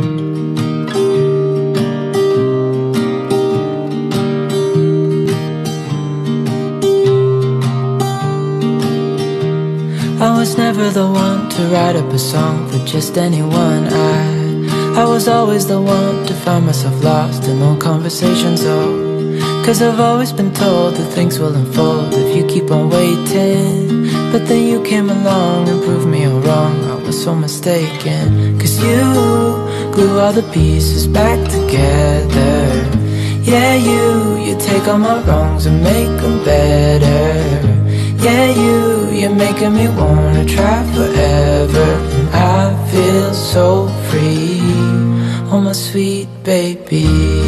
I was never the one to write up a song for just anyone. I I was always the one to find myself lost in old conversations. Oh Cause I've always been told that things will unfold if you keep on waiting. But then you came along and proved me all wrong. I was so mistaken. Cause you glue all the pieces back together. Yeah you, you take all my wrongs and make them better. Yeah, you, you're making me wanna try forever. And I feel so free. Oh, my sweet baby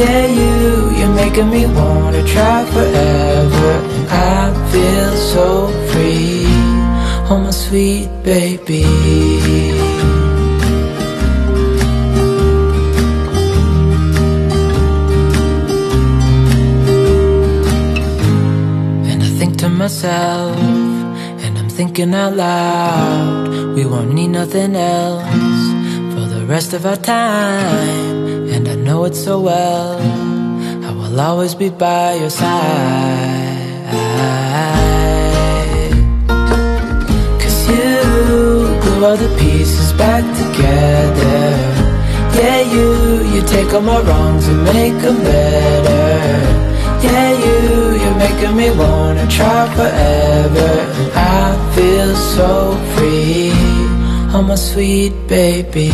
Yeah, you, you're making me wanna try forever. And I feel so free. Oh my sweet baby. And I think to myself And I'm thinking out loud We won't need nothing else For the rest of our time And I know it so well I will always be by your side. Cause you glue all the pieces back together. Yeah, you, you take all my wrongs and make them better. Yeah, you, you're making me wanna try forever. I feel so free Oh my sweet baby